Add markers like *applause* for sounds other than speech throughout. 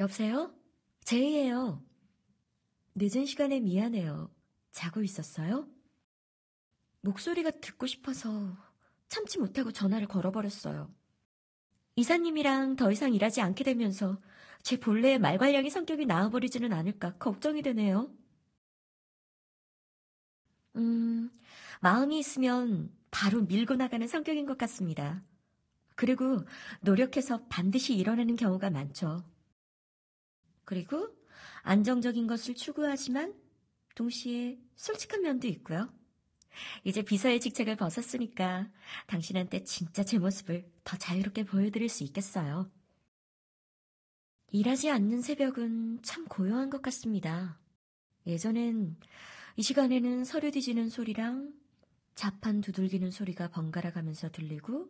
여보세요? 제이예요. 늦은 시간에 미안해요. 자고 있었어요? 목소리가 듣고 싶어서 참지 못하고 전화를 걸어버렸어요. 이사님이랑 더 이상 일하지 않게 되면서 제 본래의 말괄량이 성격이 나와버리지는 않을까 걱정이 되네요. 음, 마음이 있으면 바로 밀고 나가는 성격인 것 같습니다. 그리고 노력해서 반드시 이뤄내는 경우가 많죠. 그리고 안정적인 것을 추구하지만 동시에 솔직한 면도 있고요. 이제 비서의 직책을 벗었으니까 당신한테 진짜 제 모습을 더 자유롭게 보여드릴 수 있겠어요. 일하지 않는 새벽은 참 고요한 것 같습니다. 예전엔 이 시간에는 서류 뒤지는 소리랑 자판 두들기는 소리가 번갈아 가면서 들리고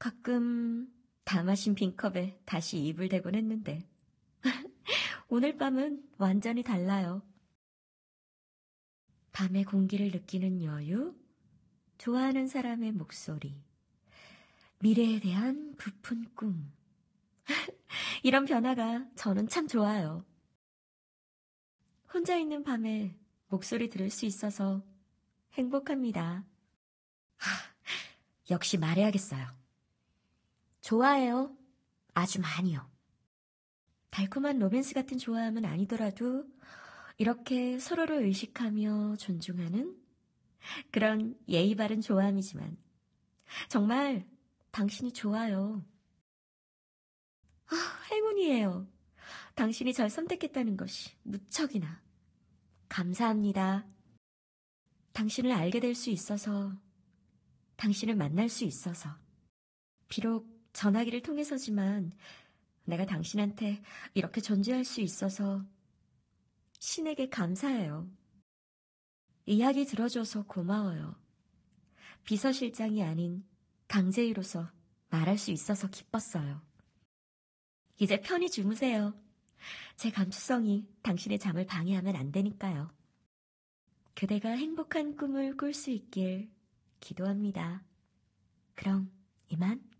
가끔 다 마신 빈컵에 다시 입을 대곤 했는데 오늘 밤은 완전히 달라요. 밤의 공기를 느끼는 여유, 좋아하는 사람의 목소리, 미래에 대한 부푼 꿈. *laughs* 이런 변화가 저는 참 좋아요. 혼자 있는 밤에 목소리 들을 수 있어서 행복합니다. 하, 역시 말해야겠어요. 좋아해요. 아주 많이요. 달콤한 로맨스 같은 좋아함은 아니더라도 이렇게 서로를 의식하며 존중하는 그런 예의 바른 좋아함이지만 정말 당신이 좋아요. 아, 행운이에요. 당신이 절 선택했다는 것이 무척이나 감사합니다. 당신을 알게 될 수 있어서, 당신을 만날 수 있어서, 비록 전화기를 통해서지만 내가 당신한테 이렇게 존재할 수 있어서 신에게 감사해요. 이야기 들어줘서 고마워요. 비서실장이 아닌 강재희로서 말할 수 있어서 기뻤어요. 이제 편히 주무세요. 제 감수성이 당신의 잠을 방해하면 안 되니까요. 그대가 행복한 꿈을 꿀 수 있길 기도합니다. 그럼 이만.